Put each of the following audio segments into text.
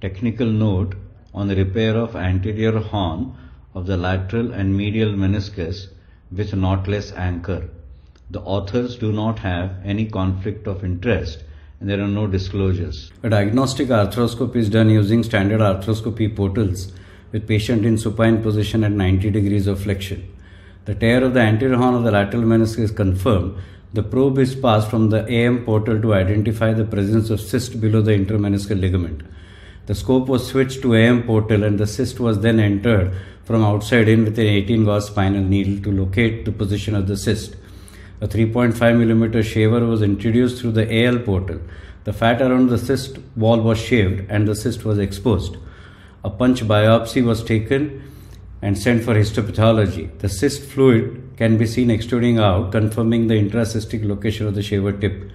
Technical note on the repair of anterior horn of the lateral and medial meniscus with knotless anchor. The authors do not have any conflict of interest and there are no disclosures. A diagnostic arthroscopy is done using standard arthroscopy portals with patient in supine position at 90 degrees of flexion. The tear of the anterior horn of the lateral meniscus is confirmed. The probe is passed from the AM portal to identify the presence of cyst below the intermeniscal ligament. The scope was switched to AM portal and the cyst was then entered from outside in with an 18 gauge spinal needle to locate the position of the cyst. A 3.5 mm shaver was introduced through the AL portal. The fat around the cyst wall was shaved and the cyst was exposed. A punch biopsy was taken and sent for histopathology. The cyst fluid can be seen extruding out, confirming the intracystic location of the shaver tip.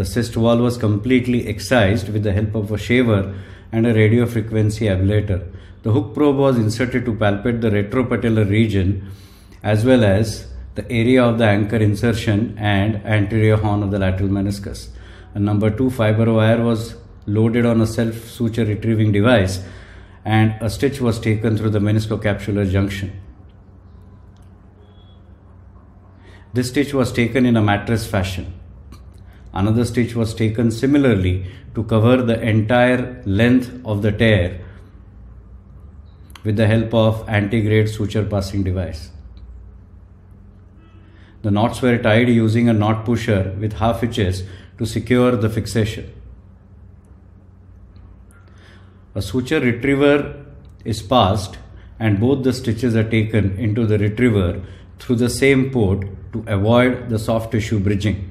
The cyst wall was completely excised with the help of a shaver and a radiofrequency ablator. The hook probe was inserted to palpate the retropatellar region as well as the area of the anchor insertion and anterior horn of the lateral meniscus. A number 2 fiber wire was loaded on a self suture retrieving device and a stitch was taken through the meniscocapsular junction. This stitch was taken in a mattress fashion. Another stitch was taken similarly to cover the entire length of the tear with the help of antegrade suture passing device. The knots were tied using a knot pusher with half hitches to secure the fixation. A suture retriever is passed and both the stitches are taken into the retriever through the same port to avoid the soft tissue bridging.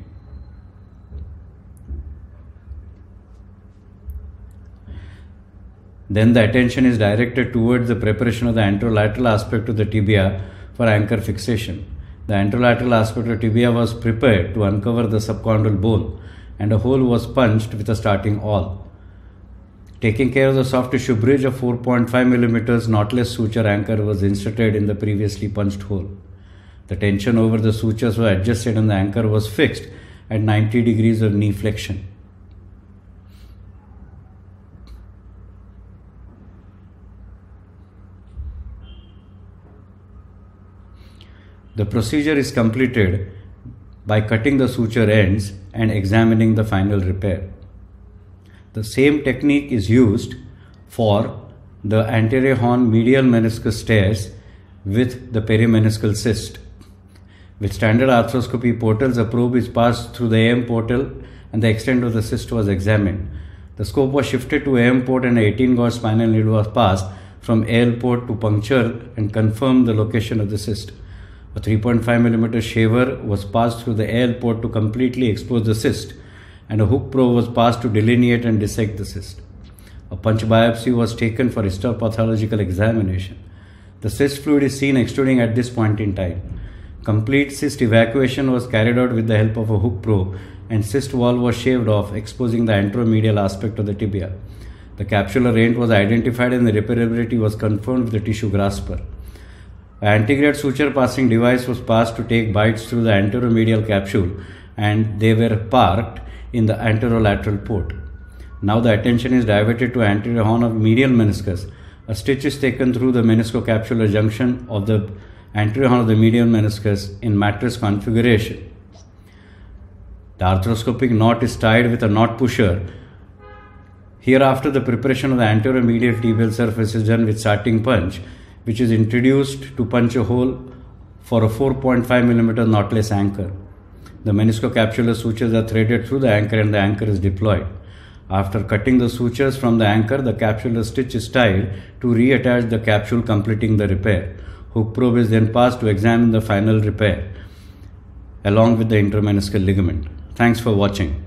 Then the attention is directed towards the preparation of the anterolateral aspect of the tibia for anchor fixation. The anterolateral aspect of the tibia was prepared to uncover the subchondral bone and a hole was punched with a starting awl. Taking care of the soft tissue bridge, a 4.5 mm knotless suture anchor was inserted in the previously punched hole. The tension over the sutures was adjusted and the anchor was fixed at 90 degrees of knee flexion. The procedure is completed by cutting the suture ends and examining the final repair. The same technique is used for the anterior horn medial meniscus tears with the perimeniscal cyst. With standard arthroscopy portals, a probe is passed through the AM portal and the extent of the cyst was examined. The scope was shifted to AM port and 18 gauge spinal needle was passed from AL port to puncture and confirm the location of the cyst. A 3.5 mm shaver was passed through the AL port to completely expose the cyst, and a hook probe was passed to delineate and dissect the cyst. A punch biopsy was taken for histopathological examination. The cyst fluid is seen extruding at this point in time. Complete cyst evacuation was carried out with the help of a hook probe, and cyst wall was shaved off, exposing the anteromedial aspect of the tibia. The capsular rent was identified and the repairability was confirmed with the tissue grasper. An antegrade suture passing device was passed to take bites through the anteromedial capsule and they were parked in the anterolateral port. Now the attention is diverted to anterior horn of medial meniscus. A stitch is taken through the meniscocapsular junction of the anterior horn of the medial meniscus in mattress configuration. The arthroscopic knot is tied with a knot pusher. After the preparation of the anterior medial tibial surface is done with starting punch which is introduced to punch a hole for a 4.5 mm knotless anchor. The meniscocapsular sutures are threaded through the anchor and the anchor is deployed. After cutting the sutures from the anchor, the capsular stitch is tied to reattach the capsule, completing the repair. Hook probe is then passed to examine the final repair along with the intermeniscal ligament. Thanks for watching.